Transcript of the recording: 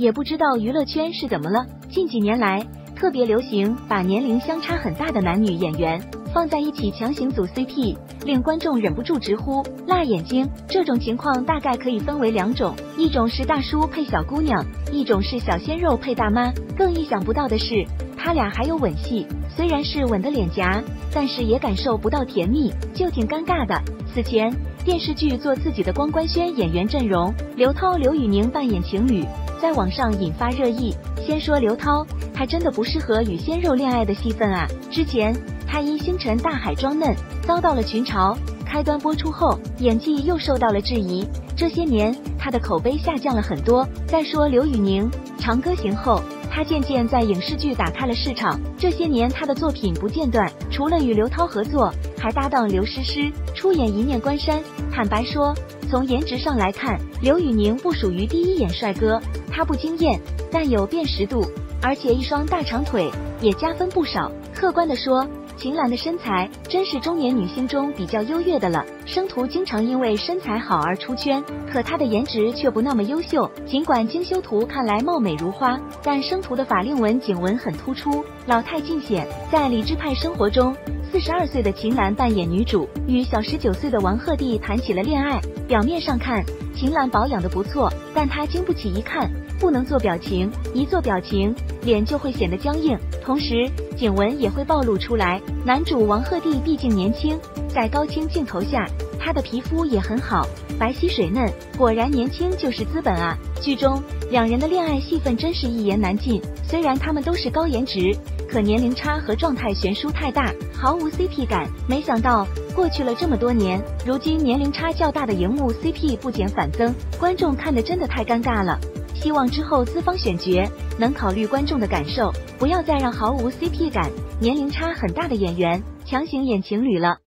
也不知道娱乐圈是怎么了，近几年来特别流行把年龄相差很大的男女演员放在一起强行组 CP，令观众忍不住直呼辣眼睛。这种情况大概可以分为两种，一种是大叔配小姑娘，一种是小鲜肉配大妈。更意想不到的是，他俩还有吻戏，虽然是吻的脸颊，但是也感受不到甜蜜，就挺尴尬的。此前。电视剧做自己的光官宣演员阵容，刘涛、刘宇宁扮演情侣，在网上引发热议。先说刘涛，她真的不适合与鲜肉恋爱的戏份啊！之前她因星辰大海装嫩遭到了群嘲，开端播出后演技又受到了质疑，这些年她的口碑下降了很多。再说刘宇宁，长歌行后。他渐渐在影视剧打开了市场，这些年他的作品不间断，除了与刘涛合作，还搭档刘诗诗出演《一念关山》。坦白说，从颜值上来看，刘宇宁不属于第一眼帅哥，他不惊艳，但有辨识度，而且一双大长腿也加分不少。客观的说。秦岚的身材真是中年女星中比较优越的了。生图经常因为身材好而出圈，可她的颜值却不那么优秀。尽管精修图看来貌美如花，但生图的法令纹颈纹很突出，老态尽显。在理智派生活中，四十二岁的秦岚扮演女主，与小十九岁的王鹤棣谈起了恋爱。表面上看，秦岚保养的不错，但她经不起一看。不能做表情，一做表情，脸就会显得僵硬，同时颈纹也会暴露出来。男主王鹤棣毕竟年轻，在高清镜头下，他的皮肤也很好，白皙水嫩，果然年轻就是资本啊！剧中两人的恋爱戏份真是一言难尽，虽然他们都是高颜值，可年龄差和状态悬殊太大，毫无 CP 感。没想到过去了这么多年，如今年龄差较大的荧幕 CP 不减反增，观众看的真的太尴尬了。希望之后资方选角能考虑观众的感受，不要再让毫无 CP 感、年龄差很大的演员强行演情侣了。